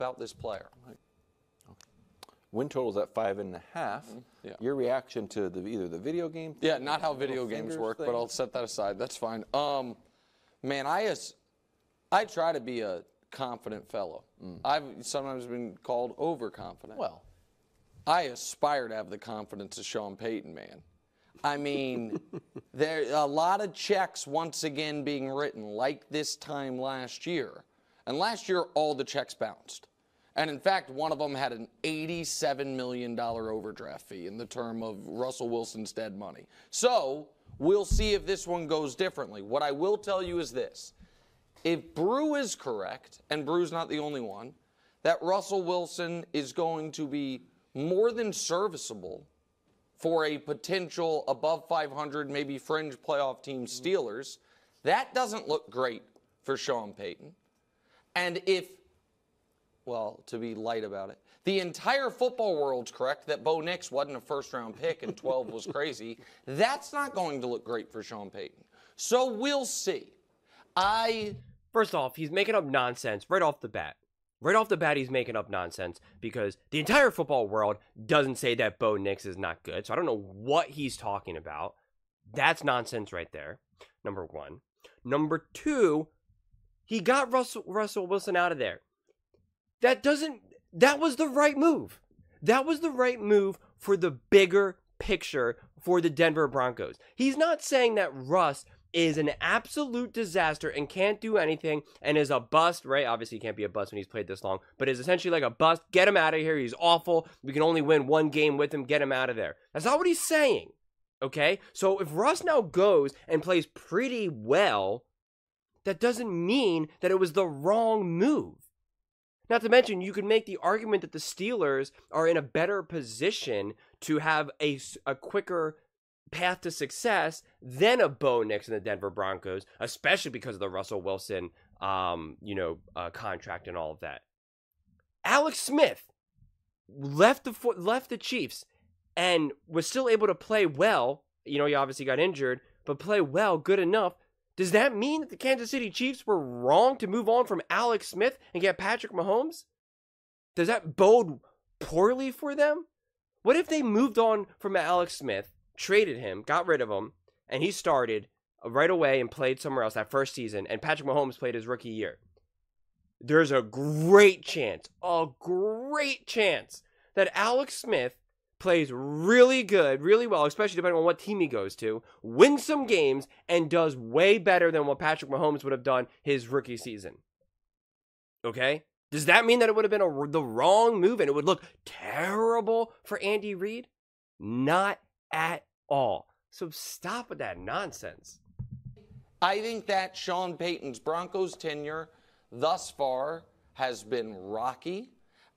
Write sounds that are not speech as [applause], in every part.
about this player. Win total's at five and a half. Mm-hmm. yeah. Your reaction to the, either the video game? Yeah, not how video games work, but? I'll set that aside. That's fine. Um, man, I as, I try to be a confident fellow. I've sometimes been called overconfident. Well, I aspire to have the confidence of Sean Payton, man. I mean, [laughs] there a lot of checks once again being written, like this time last year. And last year, all the checks bounced. And in fact, one of them had an $87 million overdraft fee in the term of Russell Wilson's dead money. So we'll see if this one goes differently. What I will tell you is this if Brew is correct, and Brew's not the only one, that Russell Wilson is going to be more than serviceable for a potential above 500, maybe fringe playoff team mm-hmm. Steelers, that doesn't look great for Sean Payton. And if, well, to be light about it, the entire football world's correct that Bo Nix wasn't a first round pick and 12 was [laughs] crazy, that's not going to look great for Sean Payton. So we'll see. I First off, he's making up nonsense right off the bat. Right off the bat, he's making up nonsense because the entire football world doesn't say that Bo Nix is not good. So I don't know what he's talking about. That's nonsense right there. Number one. Number two, he got Russell, Russell Wilson out of there. That doesn't, that was the right move. That was the right move for the bigger picture for the Denver Broncos. He's not saying that Russ is an absolute disaster and can't do anything and is a bust, right? Obviously, he can't be a bust when he's played this long, but is essentially like a bust. Get him out of here. He's awful. We can only win one game with him. Get him out of there. That's not what he's saying. Okay? So if Russ now goes and plays pretty well, that doesn't mean that it was the wrong move. Not to mention, you could make the argument that the Steelers are in a better position to have a, a quicker path to success than a Bo Nix and the Denver Broncos, especially because of the Russell Wilson, um, you know, uh, contract and all of that. Alex Smith left the left the Chiefs and was still able to play well. You know, he obviously got injured, but play well, good enough. Does that mean that the Kansas City Chiefs were wrong to move on from Alex Smith and get Patrick Mahomes? Does that bode poorly for them? What if they moved on from Alex Smith, traded him, got rid of him, and he started right away and played somewhere else that first season, and Patrick Mahomes played his rookie year? There's a great chance, a great chance that Alex Smith plays really good, really well, especially depending on what team he goes to, wins some games, and does way better than what Patrick Mahomes would have done his rookie season. Okay? Does that mean that it would have been a, the wrong move and it would look terrible for Andy Reid? Not at all. So stop with that nonsense. I think that Sean Payton's Broncos tenure thus far has been rocky.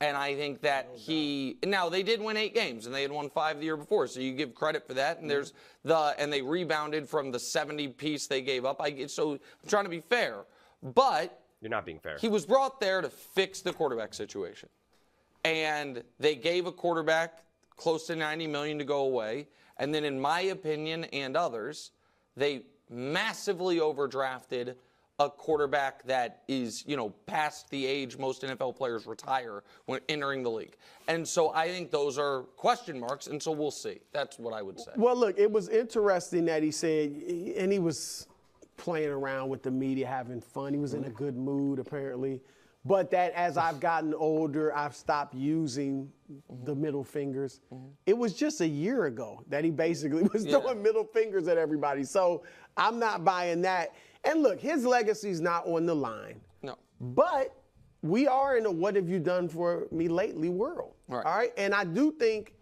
And I think that he now they did win eight games and they had won five the year before, so you give credit for that. And mm-hmm. there's the and they rebounded from the 70 piece they gave up. I get so I'm trying to be fair, but You're not being fair. he was brought there to fix the quarterback situation. And they gave a quarterback close to 90 million to go away. And then in my opinion and others, they massively overdrafted a quarterback that is, you know, past the age most NFL players retire when entering the league. And so I think those are question marks and so we'll see. That's what I would say. Well, look, it was interesting that he said, and he was playing around with the media, having fun. He was in a good mood, apparently. But that as I've gotten older, I've stopped using the middle fingers. It was just a year ago that he basically [laughs] was Yeah. throwing middle fingers at everybody. So I'm not buying that. And look, his legacy's not on the line. No. But we are in a what have you done for me lately world. Right. All right. And I do think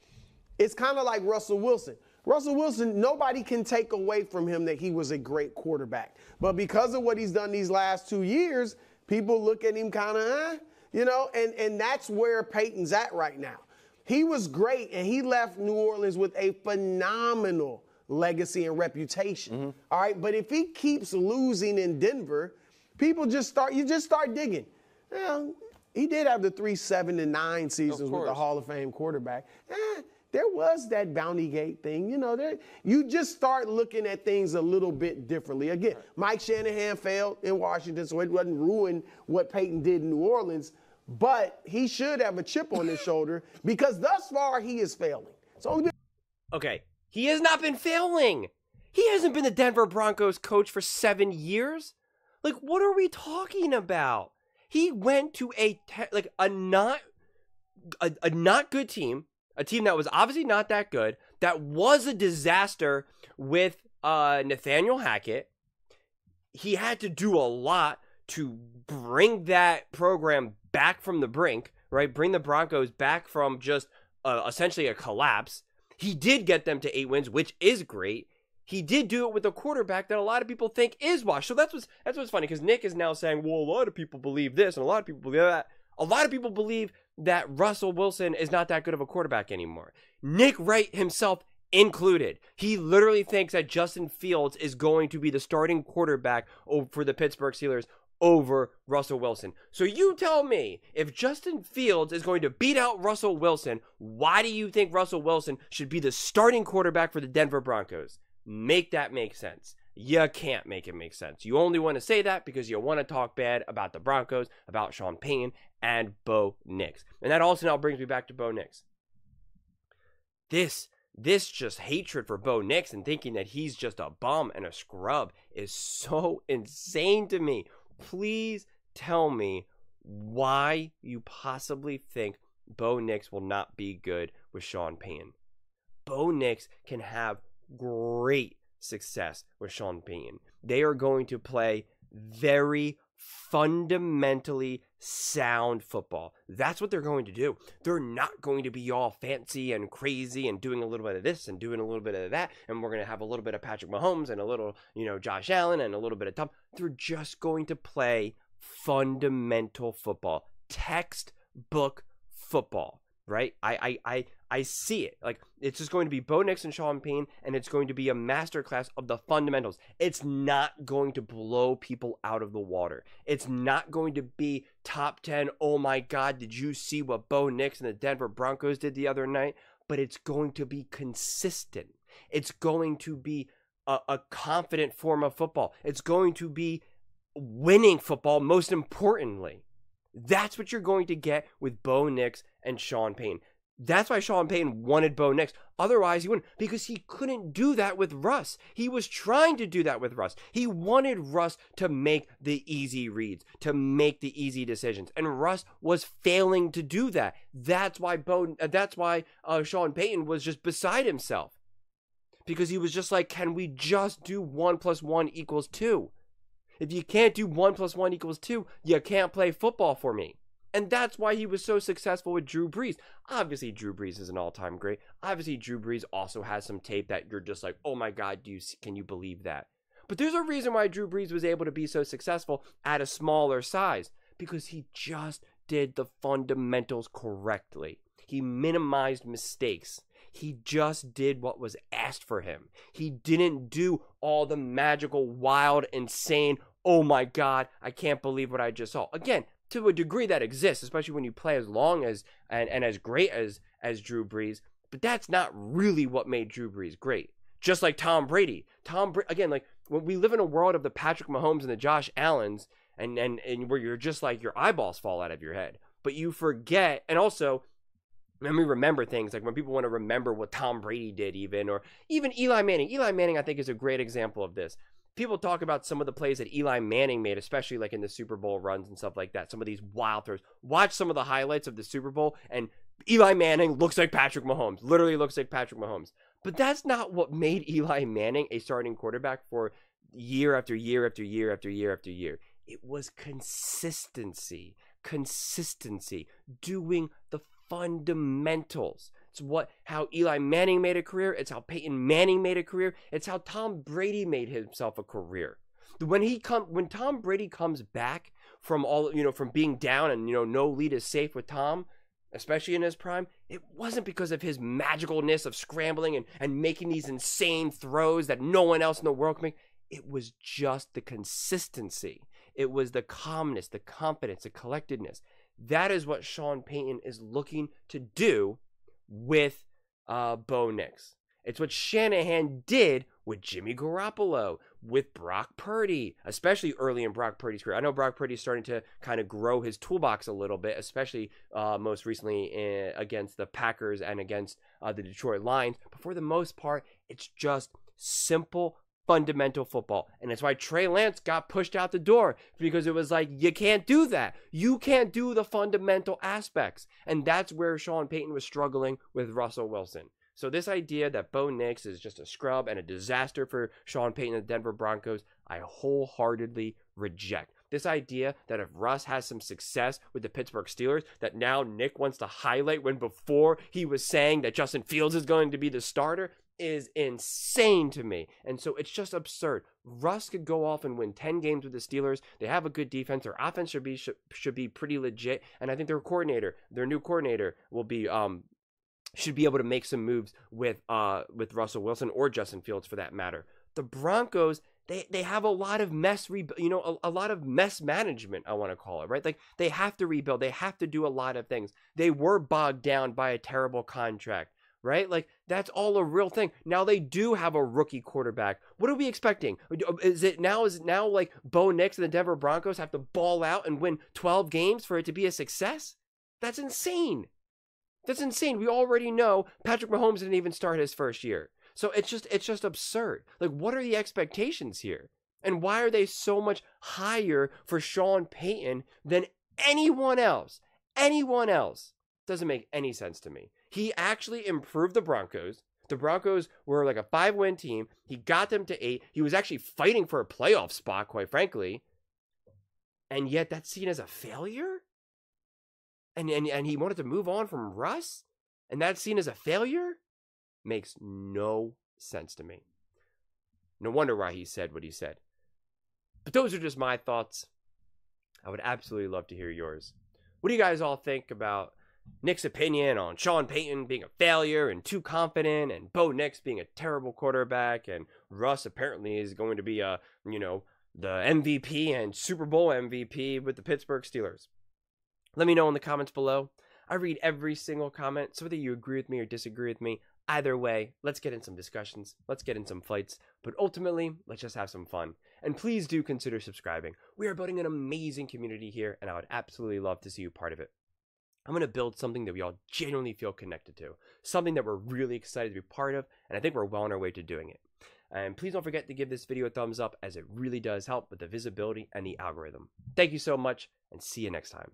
it's kind of like Russell Wilson. Russell Wilson, nobody can take away from him that he was a great quarterback. But because of what he's done these last two years, people look at him kind of, eh, you know, and, and that's where Payton's at right now. He was great and he left New Orleans with a phenomenal legacy and reputation. All right. But if he keeps losing in Denver, people just start, you just start digging. Well, he did have the three, seven, and nine seasons with the. Hall of Fame quarterback. Eh, there was that bounty gate thing, you know. There, you just start looking at things a little bit differently. Again, Mike Shanahan failed in Washington, so it wasn't ruin what Payton did in New Orleans. but he should have a chip on his [laughs] shoulder because thus far he is failing. Been Okay, he has not been failing. He hasn't been the Denver Broncos coach for seven years. Like, what are we talking about? He went to a like a not a, a not good team, a team that was obviously not that good, that was a disaster with uh, Nathaniel Hackett. He had to do a lot to bring that program back from the brink, right? Bring the Broncos back from just uh, essentially a collapse. He did get them to eight wins, which is great. He did do it with a quarterback that a lot of people think is washed. So that's what's that's what's funny because Nick is now saying, well, a lot of people believe this and a lot of people believe that. A lot of people believe that Russell Wilson is not that good of a quarterback anymore. Nick Wright himself included. He literally thinks that Justin Fields is going to be the starting quarterback for the Pittsburgh Steelers over Russell Wilson. So you tell me, if Justin Fields is going to beat out Russell Wilson, why do you think Russell Wilson should be the starting quarterback for the Denver Broncos? Make that make sense. You can't make it make sense. You only want to say that because you want to talk bad about the Broncos, about Sean Payton, and Bo Nix. And that also now brings me back to Bo Nix. This this just hatred for Bo Nix and thinking that he's just a bum and a scrub is so [laughs] insane to me. Please tell me why you possibly think Bo Nix will not be good with Sean Payton. Bo Nix can have great success with Sean Payton. They are going to play very fundamentally sound football. That's what they're going to do. They're not going to be all fancy and crazy and doing a little bit of this and doing a little bit of that. And we're going to have a little bit of Patrick Mahomes and a little, you know, Josh Allen and a little bit of Tom. They're just going to play fundamental football, textbook football right? I, I, I, I see it. Like it's just going to be Bo Nix and Sean Payne, and it's going to be a masterclass of the fundamentals. It's not going to blow people out of the water. It's not going to be top ten. Oh my God, did you see what Bo Nix and the Denver Broncos did the other night? But it's going to be consistent. It's going to be a, a confident form of football. It's going to be winning football, most importantly. That's what you're going to get with Bo Nix and Sean Payne. That's why Sean Payton wanted Bo Nix. Otherwise, he wouldn't, because he couldn't do that with Russ. He was trying to do that with Russ. He wanted Russ to make the easy reads, to make the easy decisions, and Russ was failing to do that. That's why Bo. That's why uh, Sean Payton was just beside himself, because he was just like, "Can we just do one plus one equals two? If you can't do one plus one equals two, you can't play football for me." And that's why he was so successful with Drew Brees. Obviously, Drew Brees is an all-time great. Obviously, Drew Brees also has some tape that you're just like, "Oh my god, do you can you believe that?" But there's a reason why Drew Brees was able to be so successful at a smaller size because he just did the fundamentals correctly. He minimized mistakes. He just did what was asked for him. He didn't do all the magical, wild, insane, oh my God, I can't believe what I just saw. Again, to a degree that exists, especially when you play as long as and, and as great as as Drew Brees. But that's not really what made Drew Brees great. Just like Tom Brady. Tom Bra- again, like when we live in a world of the Patrick Mahomes and the Josh Allens, and and and where you're just like your eyeballs fall out of your head, but you forget, and also. Let me remember things like when people want to remember what Tom Brady did, even or even Eli Manning. Eli Manning, I think, is a great example of this people talk about some of the plays that Eli Manning made, especially like in the Super Bowl runs and stuff like that. Some of these wild throws. Watch some of the highlights of the Super Bowl, and Eli Manning looks like Patrick Mahomes. Literally looks like Patrick Mahomes. But that's not what made Eli Manning a starting quarterback for year after year after year after year after year. It was consistency. Consistency. Doing the fundamentals. It's what how Eli Manning made a career. It's how Peyton Manning made a career. It's how Tom Brady made himself a career. When he come when Tom Brady comes back from all you know from being down and you know no lead is safe with Tom, especially in his prime, it wasn't because of his magicalness of scrambling and, and making these insane throws that no one else in the world can make. It was just the consistency. It was the calmness, the confidence, the collectedness. That is what Sean Payton is looking to do with uh, Bo Nix. It's what Shanahan did with Jimmy Garoppolo, with Brock Purdy, especially early in Brock Purdy's career. I know Brock Purdy's starting to kind of grow his toolbox a little bit, especially uh, most recently in, against the Packers and against uh, the Detroit Lions. But for the most part, it's just simple fundamental football. And that's why Trey Lance got pushed out the door because it was like, you can't do that. You can't do the fundamental aspects. And that's where Sean Payton was struggling with Russell Wilson. So this idea that Bo Nix is just a scrub and a disaster for Sean Payton and the Denver Broncos, I wholeheartedly reject. This idea that if Russ has some success with the Pittsburgh Steelers, that now Nick wants to highlight when before he was saying that Justin Fields is going to be the starter is insane to me. And so it's just absurd. Russ could go off and win 10 games with the Steelers. They have a good defense. Their offense should be should, should be pretty legit. And I think their coordinator, their new coordinator will be um should be able to make some moves with uh with Russell Wilson or Justin Fields for that matter. The Broncos they they have a lot of mess re- you know a, a lot of mess management I want to call it right like they have to rebuild they have to do a lot of things they were bogged down by a terrible contract right like that's all a real thing now they do have a rookie quarterback what are we expecting is it now is it now like Bo Nix and the Denver Broncos have to ball out and win 12 games for it to be a success that's insane that's insane. We already know Patrick Mahomes didn't even start his first year. So it's just it's just absurd. Like what are the expectations here? And why are they so much higher for Sean Payton than anyone else? Anyone else? Doesn't make any sense to me. He actually improved the Broncos. The Broncos were like a five win team. He got them to eight. He was actually fighting for a playoff spot, quite frankly. And yet that's seen as a failure? and, and and he wanted to move on from Russ, and that's seen as a failure, makes no sense to me. No wonder why he said what he said. But those are just my thoughts. I would absolutely love to hear yours. What do you guys all think about Nick's opinion on Sean Payton being a failure and too confident, and Bo Nix being a terrible quarterback, and Russ apparently is going to be a you know the MVP and Super Bowl MVP with the Pittsburgh Steelers? Let me know in the comments below. I read every single comment, so whether you agree with me or disagree with me, either way, let's get in some discussions, let's get in some fights, but ultimately, let's just have some fun. And please do consider subscribing. We are building an amazing community here, and I would absolutely love to see you part of it. I'm going to build something that we all genuinely feel connected to, something that we're really excited to be part of, and I think we're well on our way to doing it. And please don't forget to give this video a thumbs up as it really does help with the visibility and the algorithm. Thank you so much, and see you next time.